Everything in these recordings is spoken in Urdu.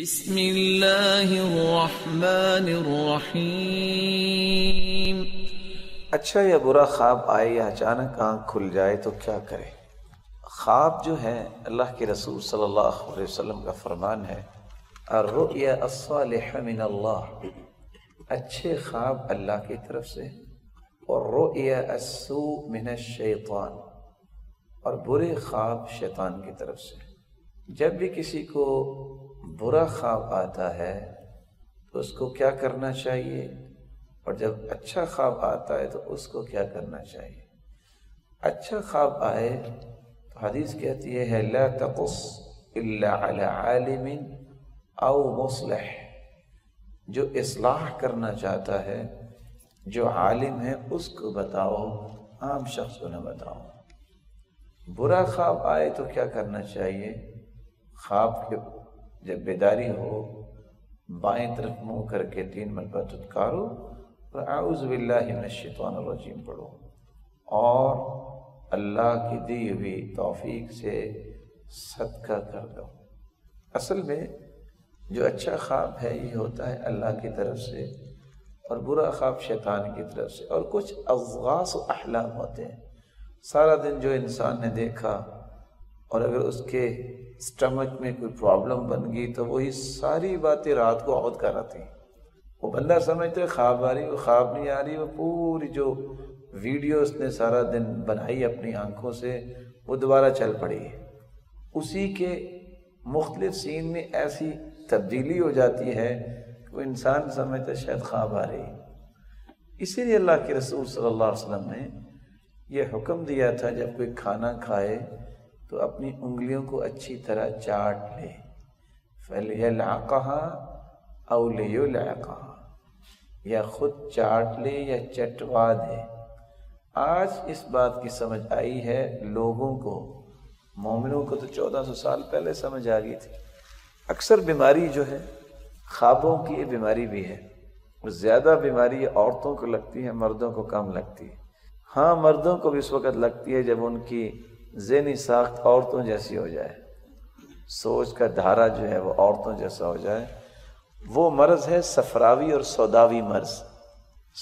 بسم اللہ الرحمن الرحیم۔ اچھا یا برا خواب آئے یا اچانک آنکھ کھل جائے تو کیا کرے؟ خواب جو ہے اللہ کے رسول صلی اللہ علیہ وسلم کا فرمان ہے، الرؤیا الصالح من اللہ۔ اچھے خواب اللہ کی طرف سے اور رؤیا السوء من الشیطان۔ اور برے خواب شیطان کی طرف سے۔ جب بھی کسی کو برا خواب آتا ہے تو اس کو کیا کرنا چاہیے؟ اور جب اچھا خواب آتا ہے تو اس کو کیا کرنا چاہیے؟ اچھا خواب آئے تو حدیث کہتی ہے لا تقص الا على عالم او مصلح. جو اصلاح کرنا چاہتا ہے، جو عالم ہے، اس کو بتاؤ، عام شخص کو نہ بتاؤ۔ برا خواب آئے تو کیا کرنا چاہیے؟ خواب کے جب بیداری ہو، بائیں طرف منہ کر کے تین مرتبہ تتکارو اور اعوذ باللہ من الشیطان الرجیم پڑھو۔ اور اللہ کی دی ہوئی توفیق سے صدقہ کر دو۔ اصل میں جو اچھا خواب ہے، یہ ہوتا ہے اللہ کی طرف سے اور برا خواب شیطان کی طرف سے۔ اور کچھ اضغاث و احلام ہوتے ہیں۔ سارا دن جو انسان نے دیکھا اور اگر اس کے اسٹمک میں کوئی پرابلم بن گئی تو وہی ساری باتیں رات کو عہد کر آتی ہیں۔ وہ بندہ سمجھتے خواب آ رہی وہ خواب نہیں آ رہی، وہ پوری جو ویڈیو اس نے سارا دن بنائی اپنی آنکھوں سے، وہ دوبارہ چل پڑی ہے۔ اسی کے مختلف سین میں ایسی تبدیلی ہو جاتی ہے کہ وہ انسان سمجھتا شاید خواب آ رہی ہے۔ اسی لیے اللہ کے رسول صلی اللہ علیہ وسلم نے یہ حکم دیا تھا، جب کوئی کھانا کھائے تو اپنی انگلیوں کو اچھی طرح چاٹ لے۔ فَلْيَلْعَقَهَا أَوْ لِيُلْعَقَهَا، یا خود چاٹ لے یا چٹوا دے۔ آج اس بات کی سمجھ آئی ہے لوگوں کو۔ مومنوں کو تو چودہ سو سال پہلے سمجھ آ گئی تھی۔ اکثر بیماری جو ہے، خوابوں کی یہ بیماری بھی ہے۔ زیادہ بیماری عورتوں کو لگتی ہے، مردوں کو کم لگتی ہے۔ ہاں مردوں کو بھی اس وقت لگتی ہے جب ان کی ذہنی ساخت عورتوں جیسی ہو جائے۔ سوچ کا دھارا جو ہے وہ عورتوں جیسا ہو جائے۔ وہ مرض ہے سفراوی اور سوداوی مرض۔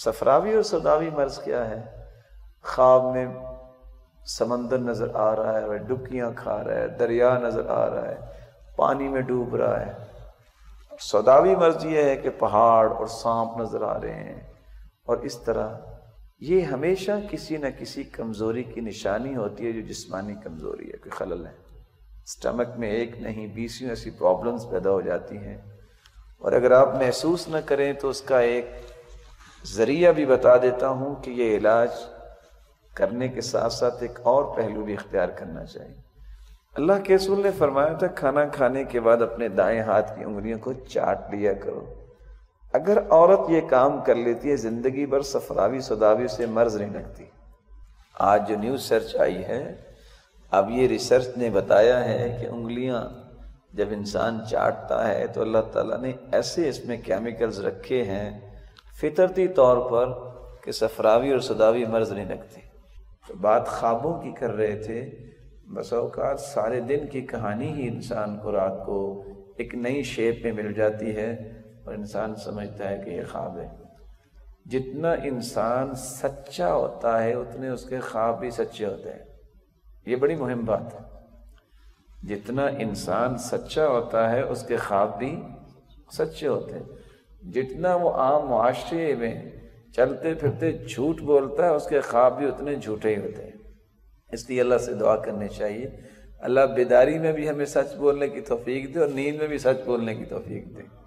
سفراوی اور سوداوی مرض کیا ہے؟ خواب میں سمندر نظر آ رہا ہے، وہ ڈبکیاں کھا رہا ہے، دریا نظر آ رہا ہے، پانی میں ڈوب رہا ہے۔ سوداوی مرض یہ ہے کہ پہاڑ اور سانپ نظر آ رہے ہیں اور اس طرح یہ ہمیشہ کسی نہ کسی کمزوری کی نشانی ہوتی ہے جو جسمانی کمزوری ہے، کوئی خلل ہے۔ سٹمک میں ایک نہیں بیسیوں ایسی پرابلمز پیدا ہو جاتی ہیں۔ اور اگر آپ محسوس نہ کریں تو اس کا ایک ذریعہ بھی بتا دیتا ہوں کہ یہ علاج کرنے کے ساتھ ساتھ ایک اور پہلو بھی اختیار کرنا چاہیے۔ اللہ کے رسول نے فرمایا تھا، کھانا کھانے کے بعد اپنے دائیں ہاتھ کی انگلیوں کو چاٹ لیا کرو۔ اگر عورت یہ کام کر لیتی ہے، زندگی بھر سفراوی سداوی سے مرض نہیں لگتی۔ آج جو نیوز سرچ آئی ہے، اب یہ ریسرچ نے بتایا ہے کہ انگلیاں جب انسان چاٹتا ہے تو اللہ تعالیٰ نے ایسے اس میں کیمیکلز رکھے ہیں فطرتی طور پر کہ سفراوی اور سداوی مرض نہیں لگتی۔ تو بات خوابوں کی کر رہے تھے، بس اوقات سارے دن کی کہانی ہی انسان کو رات کو ایک نئی شیپ میں مل جاتی ہے۔ اور انسان سمجھتا ہے کہ یہ خواب ہے۔ جتنا انسان سچا ہوتا ہے، اتنے اس کے خواب بھی سچے ہوتے ہیں۔ یہ بڑی مہم بات ہے۔ جتنا انسان سچا ہوتا ہے، اس کے خواب بھی سچے ہوتے ہیں۔ جتنا وہ عام معاشرے میں چلتے پھرتے جھوٹ بولتا ہے، اس کے خواب بھی اتنے جھوٹے ہی ہوتے ہیں۔ اس لیے اللہ سے دعا کرنی چاہیے۔ اللہ بیداری میں بھی ہمیں سچ بولنے کی توفیق دے اور نیند میں بھی سچ بولنے کی توفیق دے۔